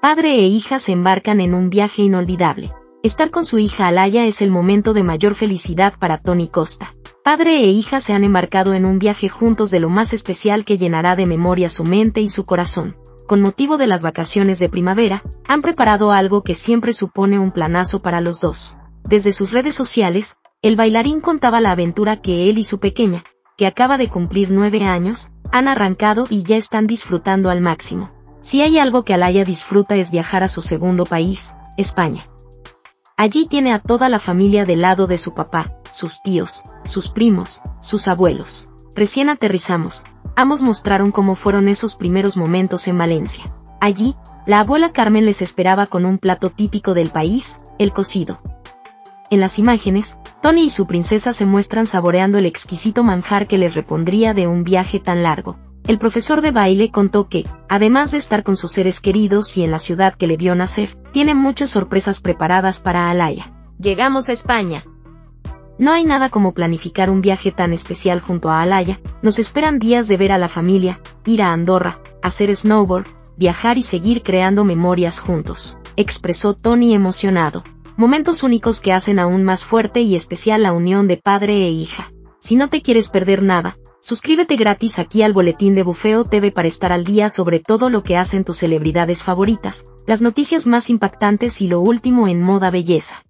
Padre e hija se embarcan en un viaje inolvidable. Estar con su hija Alaya es el momento de mayor felicidad para Tony Costa. Padre e hija se han embarcado en un viaje juntos de lo más especial que llenará de memoria su mente y su corazón. Con motivo de las vacaciones de primavera, han preparado algo que siempre supone un planazo para los dos. Desde sus redes sociales, el bailarín contaba la aventura que él y su pequeña, que acaba de cumplir nueve años, han arrancado y ya están disfrutando al máximo. Si hay algo que Alaya disfruta es viajar a su segundo país, España. Allí tiene a toda la familia del lado de su papá, sus tíos, sus primos, sus abuelos. Recién aterrizamos, ambos mostraron cómo fueron esos primeros momentos en Valencia. Allí, la abuela Carmen les esperaba con un plato típico del país, el cocido. En las imágenes, Tony y su princesa se muestran saboreando el exquisito manjar que les repondría de un viaje tan largo. El profesor de baile contó que, además de estar con sus seres queridos y en la ciudad que le vio nacer, tiene muchas sorpresas preparadas para Alaya. Llegamos a España. No hay nada como planificar un viaje tan especial junto a Alaya, nos esperan días de ver a la familia, ir a Andorra, hacer snowboard, viajar y seguir creando memorias juntos, expresó Tony emocionado momentos únicos que hacen aún más fuerte y especial la unión de padre e hija. Si no te quieres perder nada, suscríbete gratis aquí al boletín de Bufeo TV para estar al día sobre todo lo que hacen tus celebridades favoritas, las noticias más impactantes y lo último en moda belleza.